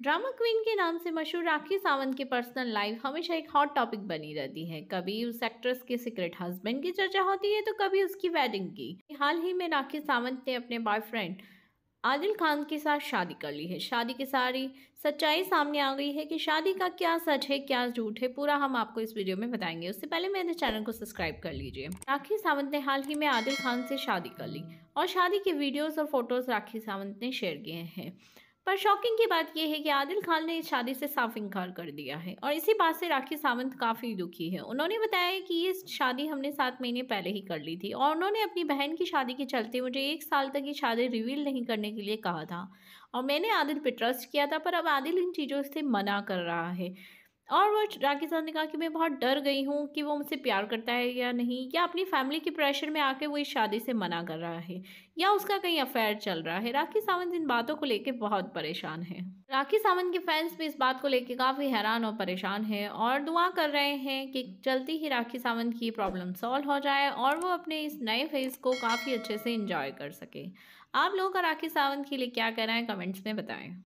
Drama queen के नाम से मशहूर राखी सावंत की पर्सनल लाइफ हमेशा एक हॉट टॉपिक बनी रहती है। कभी उस एक्ट्रेस के सीक्रेट हस्बैंड की चर्चा होती है तो कभी उसकी वेडिंग की। हाल ही में राखी सावंत ने अपने बॉयफ्रेंड आदिल खान के साथ शादी कर ली है। शादी की सारी सच्चाई सामने आ गई है कि शादी का क्या सच है, क्या झूठ है, पूरा हम आपको इस वीडियो में बताएँगे। उससे पहले मेरे चैनल को सब्सक्राइब कर लीजिए। राखी सावंत ने हाल ही में आदिल खान से शादी कर ली और शादी के वीडियोस और फ़ोटोज़ राखी सावंत ने शेयर किए हैं। पर शॉकिंग की बात यह है कि आदिल खान ने इस शादी से साफ़ इनकार कर दिया है और इसी बात से राखी सावंत काफ़ी दुखी है। उन्होंने बताया कि ये शादी हमने सात महीने पहले ही कर ली थी और उन्होंने अपनी बहन की शादी के चलते मुझे एक साल तक ये शादी रिवील नहीं करने के लिए कहा था और मैंने आदिल पर ट्रस्ट किया था पर अब आदिल इन चीज़ों से मना कर रहा है। और वो राखी साहब ने कहा कि मैं बहुत डर गई हूँ कि वो मुझसे प्यार करता है या नहीं, या अपनी फैमिली के प्रेशर में आके वो इस शादी से मना कर रहा है, या उसका कहीं अफेयर चल रहा है। राखी सावंत इन बातों को लेकर बहुत परेशान है। राखी सावंत के फैंस भी इस बात को लेकर काफ़ी हैरान और परेशान है और दुआ कर रहे हैं कि जल्दी ही राखी सावंत की प्रॉब्लम सॉल्व हो जाए और वो अपने इस नए फ़ेज़ को काफ़ी अच्छे से इंजॉय कर सके। आप लोगों का राखी सावंत के लिए क्या कह कहना है, कमेंट्स में बताएँ।